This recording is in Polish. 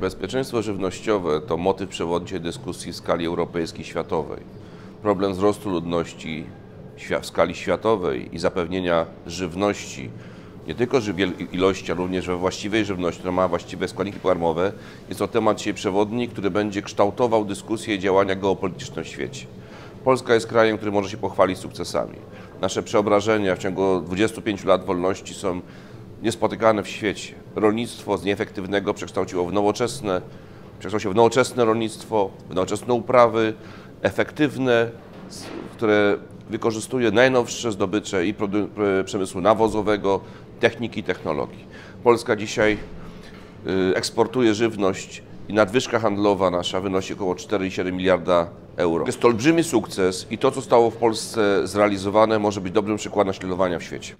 Bezpieczeństwo żywnościowe to motyw przewodni dyskusji w skali europejskiej światowej. Problem wzrostu ludności w skali światowej i zapewnienia żywności, nie tylko ilości, ale również we właściwej żywności, która ma właściwe składniki pokarmowe, jest to temat dzisiaj przewodni, który będzie kształtował dyskusję i działania geopolityczne w świecie. Polska jest krajem, który może się pochwalić sukcesami. Nasze przeobrażenia w ciągu 25 lat wolności są niespotykane w świecie. Rolnictwo z nieefektywnego przekształciło w nowoczesne, przekształciło w nowoczesne rolnictwo, w nowoczesne uprawy, efektywne, które wykorzystuje najnowsze zdobycze i przemysłu nawozowego, techniki i technologii. Polska dzisiaj y, eksportuje żywność i nadwyżka handlowa nasza wynosi około 4,7 miliarda euro. Jest to olbrzymi sukces i to, co zostało w Polsce zrealizowane, może być dobrym przykładem naśladowania w świecie.